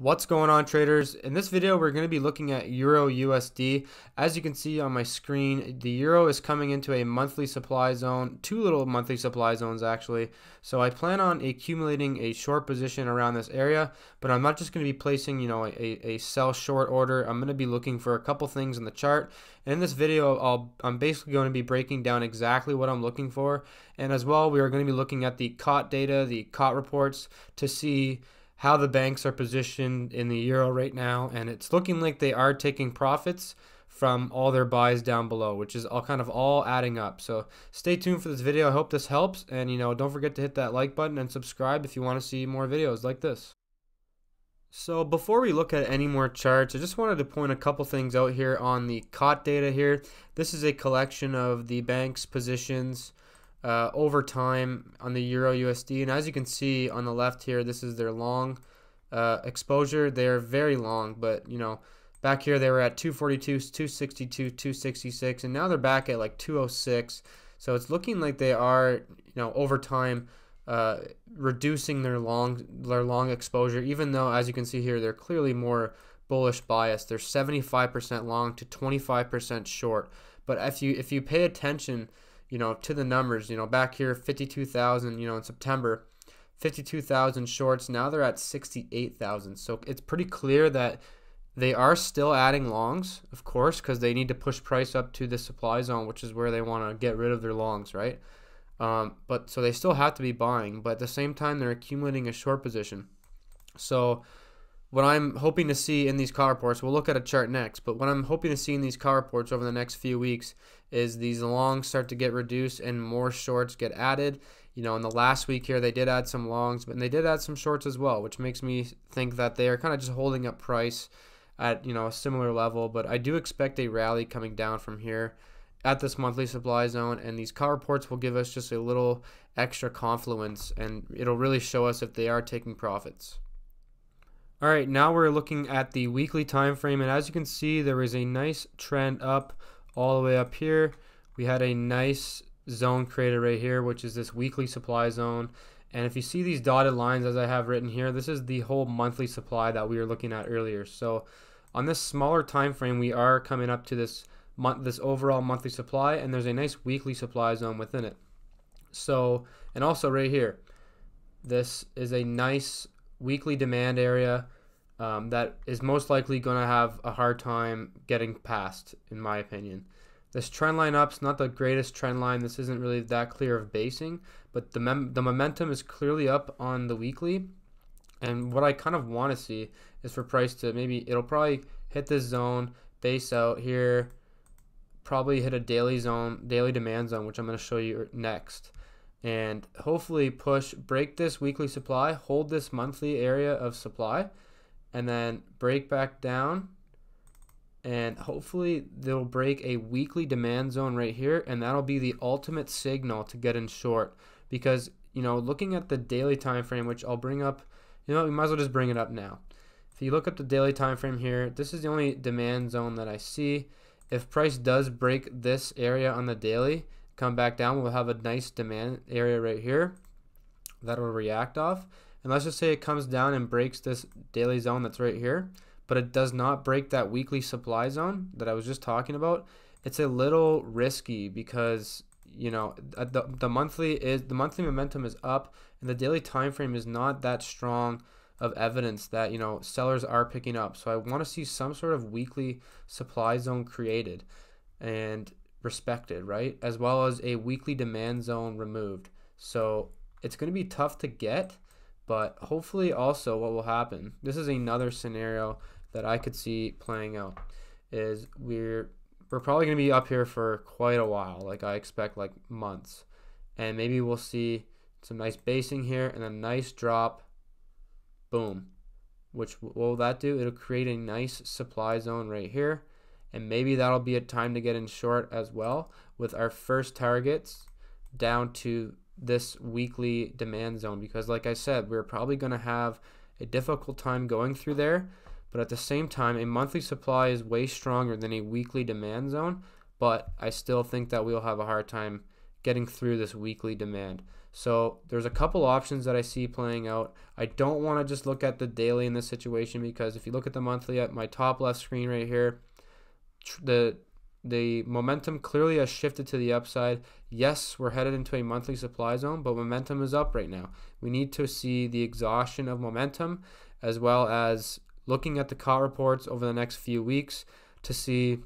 What's going on traders? In this video we're going to be looking at Euro USD. As you can see on my screen, the Euro is coming into a monthly supply zone, two little monthly supply zones actually. So I plan on accumulating a short position around this area, but I'm not just going to be placing, you know, a, a sell short order. I'm going to be looking for a couple things in the chart. And in this video, I'll, I'm basically going to be breaking down exactly what I'm looking for. And as well, we are going to be looking at the COT data, the COT reports to see how the banks are positioned in the euro right now, and it's looking like they are taking profits from all their buys down below, which is all kind of all adding up. So stay tuned for this video. I hope this helps, and you know, don't forget to hit that like button and subscribe if you want to see more videos like this. So before we look at any more charts, I just wanted to point a couple things out here on the COT data here. This is a collection of the bank's positions uh, over time on the Euro USD. And as you can see on the left here, this is their long uh, exposure. They're very long, but you know, back here they were at 242, 262, 266, and now they're back at like 206. So it's looking like they are, you know, over time. Uh, reducing their long their long exposure, even though as you can see here, they're clearly more bullish bias. They're 75% long to 25% short. But if you if you pay attention you know, to the numbers, you know, back here, 52,000, you know, in September, 52,000 shorts. Now they're at 68,000. So it's pretty clear that they are still adding longs, of course, because they need to push price up to the supply zone, which is where they want to get rid of their longs, right? Um, but so they still have to be buying, but at the same time, they're accumulating a short position. So what I'm hoping to see in these COT reports, we'll look at a chart next, but what I'm hoping to see in these COT reports over the next few weeks is these longs start to get reduced and more shorts get added. You know, in the last week here, they did add some longs, but they did add some shorts as well, which makes me think that they are kind of just holding up price at, you know, a similar level. But I do expect a rally coming down from here at this monthly supply zone, and these COT reports will give us just a little extra confluence, and it'll really show us if they are taking profits. All right, now we're looking at the weekly time frame, and as you can see, there is a nice trend up all the way up here. We had a nice zone created right here, which is this weekly supply zone. And if you see these dotted lines as I have written here, this is the whole monthly supply that we were looking at earlier. So on this smaller time frame, we are coming up to this month, this overall monthly supply, and there's a nice weekly supply zone within it. So, and also right here, this is a nice weekly demand area um, that is most likely going to have a hard time getting past, in my opinion. This trend line up is not the greatest trend line. This isn't really that clear of basing, but the, the momentum is clearly up on the weekly. And what I kind of want to see is for price to maybe, it'll probably hit this zone, base out here, probably hit a daily zone, daily demand zone, which I'm going to show you next and hopefully push break this weekly supply hold this monthly area of supply and then break back down. And hopefully they'll break a weekly demand zone right here and that'll be the ultimate signal to get in short. Because you know looking at the daily time frame which I'll bring up you know we might as well just bring it up now. If you look at the daily time frame here this is the only demand zone that I see. If price does break this area on the daily come back down, we'll have a nice demand area right here that will react off. And let's just say it comes down and breaks this daily zone that's right here, but it does not break that weekly supply zone that I was just talking about. It's a little risky because you know uh, the, the monthly is the monthly momentum is up and the daily time frame is not that strong of evidence that you know sellers are picking up so i want to see some sort of weekly supply zone created and respected, right? As well as a weekly demand zone removed. So it's going to be tough to get, but hopefully also what will happen. This is another scenario that I could see playing out is we're we're probably going to be up here for quite a while. Like I expect like months. And maybe we'll see some nice basing here and a nice drop. Boom. Which what will that do? It'll create a nice supply zone right here and maybe that'll be a time to get in short as well with our first targets down to this weekly demand zone. Because like I said we're probably going to have a difficult time going through there. But at the same time a monthly supply is way stronger than a weekly demand zone. But I still think that we'll have a hard time getting through this weekly demand. So there's a couple options that I see playing out. I don't want to just look at the daily in this situation because if you look at the monthly at my top left screen right here, the the momentum clearly has shifted to the upside. Yes, we're headed into a monthly supply zone, but momentum is up right now. We need to see the exhaustion of momentum as well as looking at the COT reports over the next few weeks to see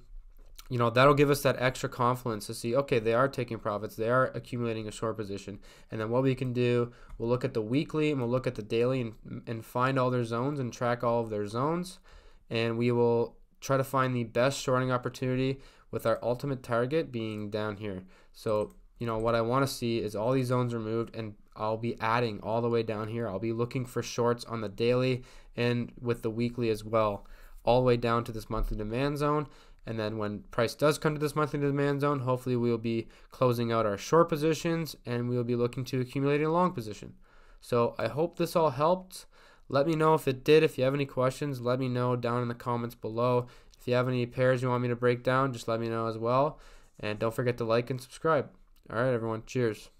you know that'll give us that extra confidence to see okay they are taking profits they are accumulating a short position and then what we can do we'll look at the weekly and we'll look at the daily and, and find all their zones and track all of their zones and we will try to find the best shorting opportunity with our ultimate target being down here so you know what i want to see is all these zones removed and i'll be adding all the way down here i'll be looking for shorts on the daily and with the weekly as well all the way down to this monthly demand zone and then when price does come to this monthly demand zone, hopefully we'll be closing out our short positions and we'll be looking to accumulate a long position. So I hope this all helped. Let me know if it did. If you have any questions, let me know down in the comments below. If you have any pairs you want me to break down, just let me know as well. And don't forget to like and subscribe. All right, everyone. Cheers.